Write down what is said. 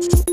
you